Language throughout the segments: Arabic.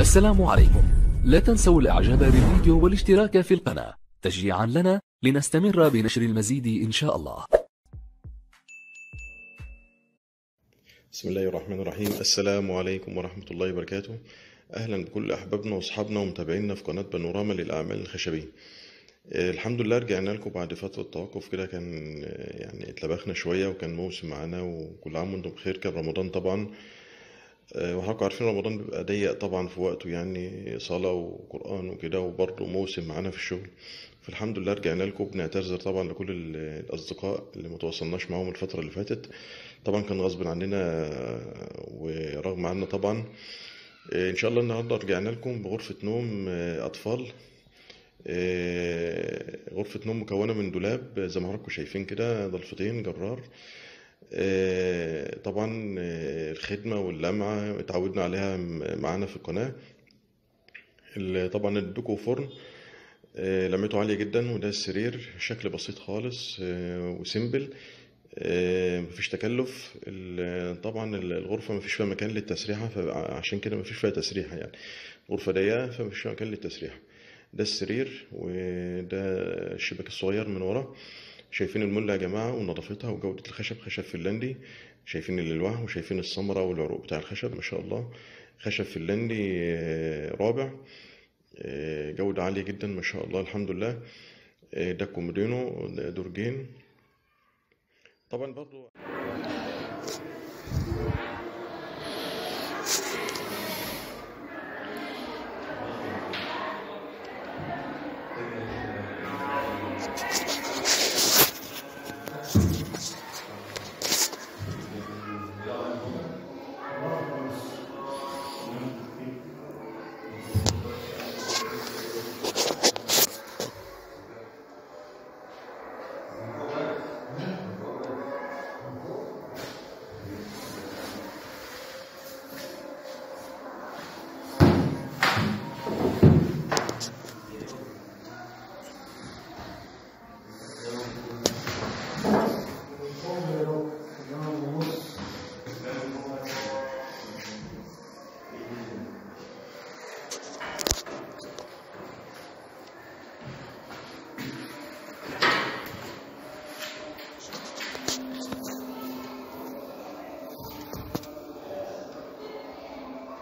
السلام عليكم. لا تنسوا الاعجاب بالفيديو والاشتراك في القناة. تشجيعا لنا لنستمر بنشر المزيد إن شاء الله. بسم الله الرحمن الرحيم. السلام عليكم ورحمة الله وبركاته. أهلا بكل أحبابنا وأصحابنا ومتابعينا في قناة بانوراما للأعمال الخشبية. آه، الحمد لله رجعنا لكم بعد فترة توقف كده. كان آه، يعني اتلبخنا شوية وكان موسم معانا وكل عام وأنتم بخير. كان رمضان طبعا. آه، وحضراتكم عارفين رمضان بيبقى ضيق طبعا في وقته يعني صلاة وقرآن وكده وبرضه موسم معانا في الشغل. فالحمد لله رجعنا لكم بنعتذر طبعا لكل ال- الأصدقاء اللي ما تواصلناش معاهم الفترة اللي فاتت. طبعا كان غصب عننا آه، ورغم عنا طبعا. آه، إن شاء الله النهاردة رجعنا لكم بغرفة نوم أطفال. غرفة نوم مكونة من دولاب زي ما حضراتكم شايفين كده ضلفتين جرار. آه، طبعا آه، الخدمة واللمعة اتعودنا عليها معانا في القناة. ال- طبعا الدوكو فرن آه، لمعته عالية جدا وده السرير شكل بسيط خالص وسيمبل مفيش تكلف. طبعا ال- الغرفة مفيش فيها مكان للتسريحة فعشان كده مفيش فيها تسريحة يعني. غرفة ضيقة فمفيش فيها مكان للتسريحة. ده السرير وده الشباك الصغير من ورا. شايفين الملة يا جماعة ونظافتها وجودة الخشب خشب فنلندي. شايفين الألواح وشايفين الثمرة والعروق بتاع الخشب ما شاء الله. خشب فنلندي آه، رابع. آه، جودة عالية جدا ما شاء الله الحمد لله. آه، ده كومودينو درجين طبعا برضو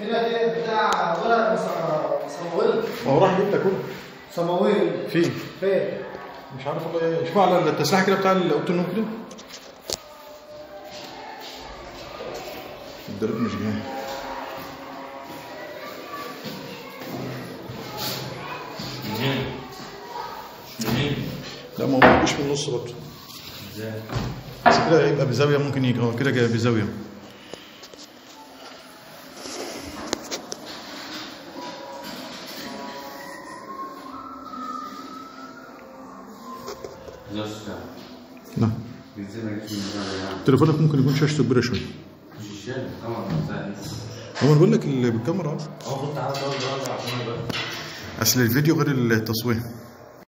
هنا دي بتاع ص- صمويل؟ هو راح جبت كله صمويل. فين؟ فين؟ مش عارف والله. إيه شوف على التسريحه كده بتاع أوضة النوم كده؟ الدرب مش جاي. لا ما هو ما يجيش في النص برضه. بس كده يبقى بزاوية ممكن يجي. كده كده بزاوية. نعم تليفونك ممكن يكون شاشته كبيره شوية مش طبعا زي هو أنا بقول لك بالكاميرا آه كنت عشان أبقى- اصل الفيديو غير التصوير